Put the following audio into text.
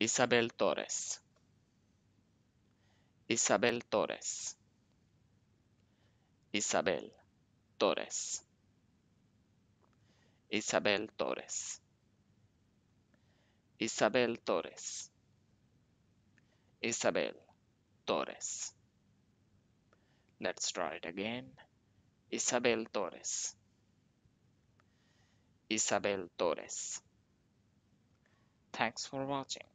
Isabel Torres. Isabel Torres. Isabel Torres. Isabel Torres. Isabel Torres. Isabel Torres. Let's try it again. Isabel Torres. Isabel Torres. Thanks for watching.